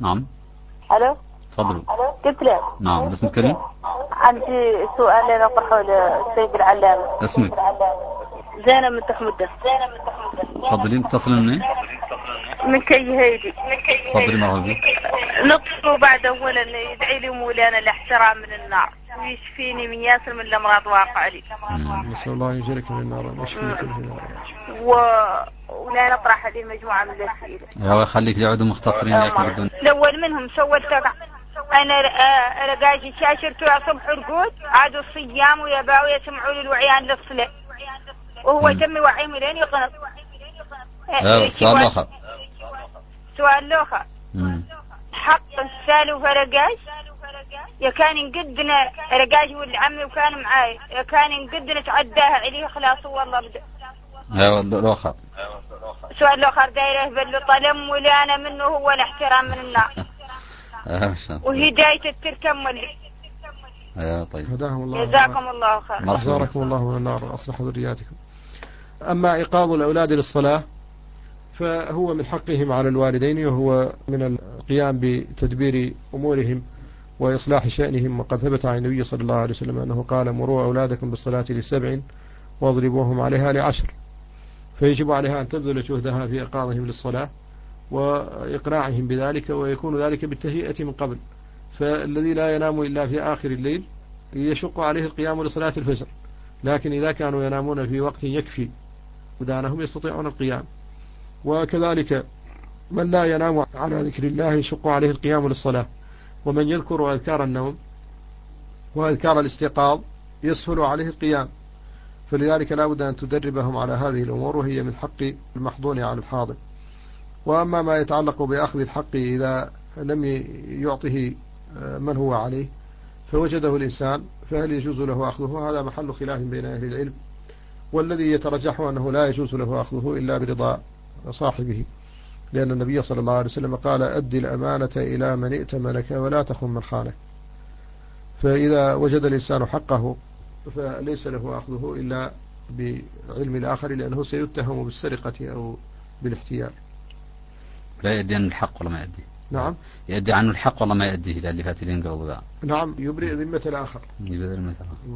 نعم. ألو؟ تفضلوا. قلت له نعم باسم الكريم عندي سؤال أنا أطرحه للسيد العلامة. اسمك. زينب من تحمدة تفضلين تتصلين منين من كي هيدي. تفضلي بك نطلب بعد اولا يدعي لي مولانا الاحترام من النار. ويشفيني من ياسر من الأمراض واقع لي. مم. نسأل الله أن يجرك من النار. وأن يشفيك من النار. و... ولا نطرح هذه مجموعة من الأسئلة. يا يخليك يعودوا مختصرين ياك بدون الأول منهم سوى التقع أنا آه، رقاجي شاشرته يا صبح رقود عادوا الصيام ويباوا يسمعوا لي الوعيان للصلاة. وهو. تم يوعيهم لين يقنط يا سؤال آخر. سؤال مم. حق السالو فرقاش يا كان ينقدنا رقاش ولد عمي وكان معاي. يا كان ينقدنا تعداها عليه خلاص والله بدأ يا الآخر سؤال الآخر دايره بل طلم ولا أنا منه هو الاحترام من النار يا ما شاء الله. وهداية التركم واللي يا طيب. هداهم الله. جزاكم الله خير. مرحبا. أحذركم الله من النار وأصلح ذرياتكم. أما إيقاظ الأولاد للصلاة فهو من حقهم على الوالدين وهو من القيام بتدبير أمورهم وإصلاح شأنهم. وقد ثبت عن النبي صلى الله عليه وسلم أنه قال مروا أولادكم بالصلاة لسبع واضربوهم عليها لعشر فيجب عليها أن تبذل جهدها في إيقاظهم للصلاة وإقناعهم بذلك ويكون ذلك بالتهيئة من قبل. فالذي لا ينام إلا في آخر الليل يشق عليه القيام لصلاة الفجر. لكن إذا كانوا ينامون في وقت يكفي ودانهم يستطيعون القيام. وكذلك من لا ينام على ذكر الله يشق عليه القيام للصلاة. ومن يذكر أذكار النوم وأذكار الاستيقاظ يسهل عليه القيام. فلذلك لا بد أن تدربهم على هذه الأمور وهي من حق المحضون على الحاضر. وأما ما يتعلق بأخذ الحق إذا لم يعطه من هو عليه فوجده الإنسان فهل يجوز له أخذه؟ هذا محل خلاف بين أهل العلم. والذي يترجح أنه لا يجوز له أخذه إلا برضا صاحبه لأن النبي صلى الله عليه وسلم قال أد الأمانة إلى من ائتمنك ولا تخن من خانك. فإذا وجد الإنسان حقه فليس له أخذه إلا بعلم الآخر لأنه سيتهم بالسرقة أو بالاحتيال. لا يدي عنه الحق ولا ما يدي نعم. يدي عنه الحق ولا ما يديه إلى اللي فات نعم يبرئ ذمة الآخر. يبذل مثلا